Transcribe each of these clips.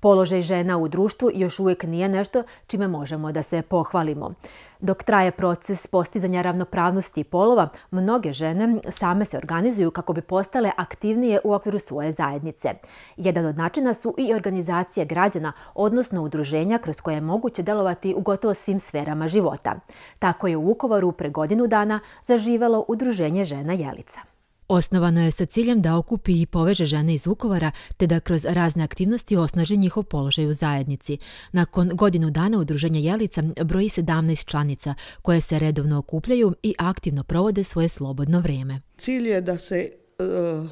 Položaj žena u društvu još uvijek nije nešto čime možemo da se pohvalimo. Dok traje proces postizanja ravnopravnosti polova, mnoge žene same se organizuju kako bi postale aktivnije u okviru svoje zajednice. Jedan od načina su i organizacije građana, odnosno udruženja kroz koje je moguće delovati u gotovo svim sferama života. Tako je u Vukovaru pre godinu dana zaživelo Udruženje žena Jelica. Osnovano je sa ciljem da okupi i poveže žene iz Vukovara te da kroz razne aktivnosti osnaži njihov položaj u zajednici. Nakon godinu dana udruženja Jelica broji 17 članica koje se redovno okupljaju i aktivno provode svoje slobodno vrijeme. Cilj je da se e,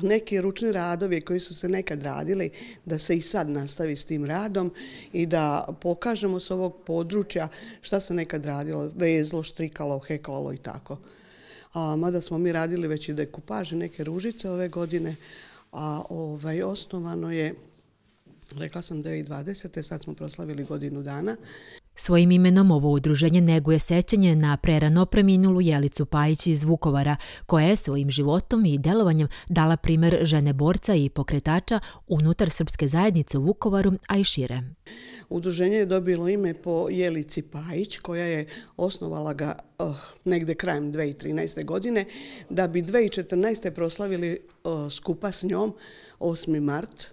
neki ručni radovi koji su se nekad radili, da se i sad nastavi s tim radom i da pokažemo s ovog područja šta se nekad radilo, vezlo, štrikalo, heklalo i tako a mada smo mi radili već i dekupaže, neke ružice ove godine, a ovaj, osnovano je, rekla sam 2020. sad smo proslavili godinu dana. Svojim imenom ovo udruženje neguje sećanje na prerano preminulu Jelicu Pajić iz Vukovara, koja je svojim životom i delovanjem dala primer žene borca i pokretača unutar srpske zajednice u Vukovaru, a i šire. Udruženje je dobilo ime po Jelici Pajić koja je osnovala ga uh, negde krajem 2013. godine da bi 2014. proslavili uh, skupa s njom 8. mart.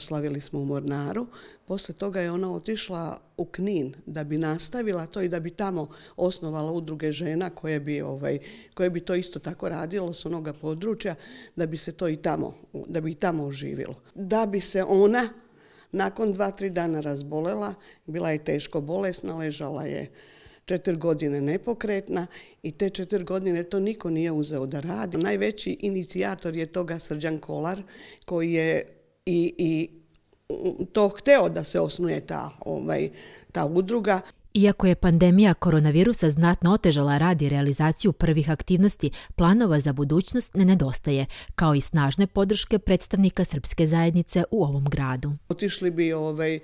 Slavili smo u Mornaru. Posle toga je ona otišla u Knin da bi nastavila to i da bi tamo osnovala udruge žena koje bi, ovaj, koje bi to isto tako radilo s onoga područja, da bi se to i tamo, da bi i tamo oživilo. Da bi se ona nakon dva, tri dana razbolela, bila je teško bolesna, ležala je četiri godine nepokretna i te četiri godine to niko nije uzeo da radi. Najveći inicijator je toga Srđan Kolar koji je i, i to hteo da se osnuje ta, ovaj, ta udruga. Iako je pandemija koronavirusa znatno otežala rad i realizaciju prvih aktivnosti, planova za budućnost ne nedostaje, kao i snažne podrške predstavnika srpske zajednice u ovom gradu. Otišli bi ovaj,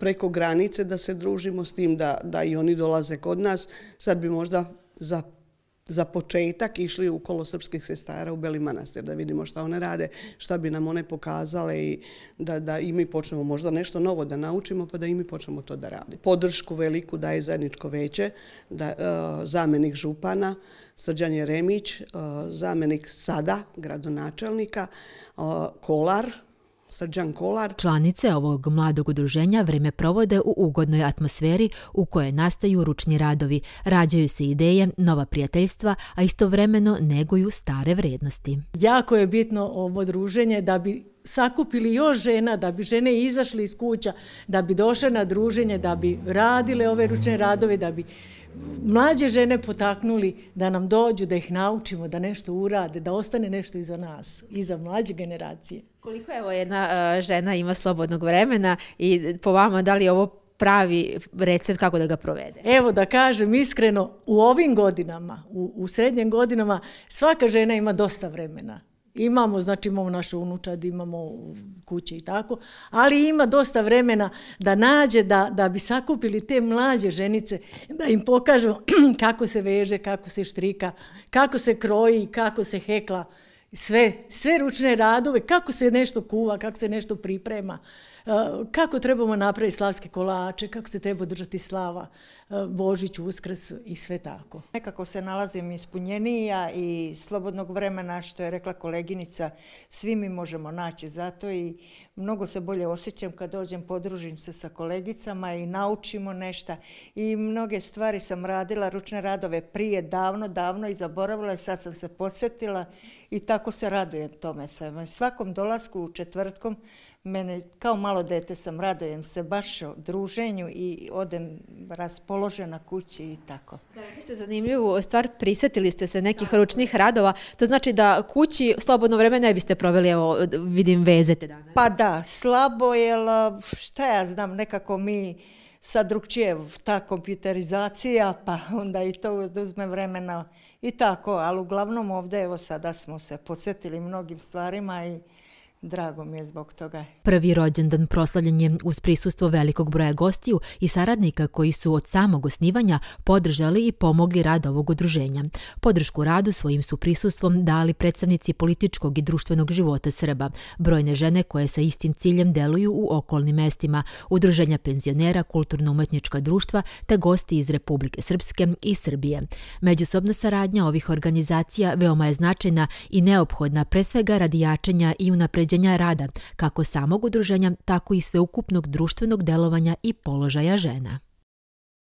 preko granice da se družimo s tim da, da i oni dolaze kod nas. Sad bi možda za za početak išli u kolo srpskih sestara u Beli manastir da vidimo šta one rade, šta bi nam one pokazale i da, da i mi počnemo možda nešto novo da naučimo pa da i mi počnemo to da radi. Podršku veliku daje zajedničko veće, da, e, zamenik župana, Srđan Jeremić, uh, zamenik sada, gradonačelnika, Kolar, Srđan Kolar. Članice ovog mladog udruženja vreme provode u ugodnoj atmosferi u kojoj nastaju ručni radovi, rađaju se ideje, nova prijateljstva, a istovremeno neguju stare vrednosti. Jako je bitno ovo druženje da bi sakupili još žena, da bi žene izašli iz kuća, da bi došle na druženje, da bi radile ove ručne radove, da bi mlađe žene potaknuli da nam dođu, da ih naučimo, da nešto urade, da ostane nešto iza nas, iza mlađe generacije. Koliko evo jedna žena ima slobodnog vremena i po vama da li ovo pravi recept kako da ga provede? Evo da kažem iskreno, u ovim godinama, u, u srednjem godinama, svaka žena ima dosta vremena. Imamo, znači imamo naše unučad, imamo kuće i tako, ali ima dosta vremena da nađe, da, da bi sakupili te mlađe ženice, da im pokažemo kako se veže, kako se štrika, kako se kroji, kako se hekla, sve, sve ručne radove, kako se nešto kuva, kako se nešto priprema. Eh, kako trebamo napraviti slavske kolače, kako se treba držati slava, eh, Božić, Uskrs i sve tako. Nekako se nalazim ispunjenija i slobodnog vremena, što je rekla koleginica, svi mi možemo naći zato i mnogo se bolje osjećam kad dođem, podružim se sa kolegicama i naučimo nešto. I mnoge stvari sam radila, ručne radove prije, davno, davno i zaboravila, sad sam se posjetila i tako se radujem tome sve. Svakom dolasku u četvrtkom mene kao malo dete sam, radojem se baš o druženju i odem raspoložena kući i tako. Da, vi ste zanimljivu stvar, prisjetili ste se nekih ručnih radova, to znači da kući slobodno vreme ne biste proveli, evo vidim vezete dana. Pa da, slabo je, šta ja znam, nekako mi sad drugčije ta kompjuterizacija, pa onda i to uzme vremena i tako, ali uglavnom ovdje evo sada smo se podsjetili mnogim stvarima i drago mi je zbog toga. Prvi rođendan proslavljen je uz prisustvo velikog broja gostiju i saradnika koji su od samog osnivanja podržali i pomogli rad ovog udruženja. Podršku radu svojim su prisustvom dali predstavnici političkog i društvenog života Srba, brojne žene koje sa istim ciljem deluju u okolnim mestima, udruženja penzionera, kulturno-umetnička društva te gosti iz Republike Srpske i Srbije. Međusobna saradnja ovih organizacija veoma je značajna i neophodna pre svega radi jačanja i unapređenja rada kako samog udruženja, tako i sveukupnog društvenog delovanja i položaja žena.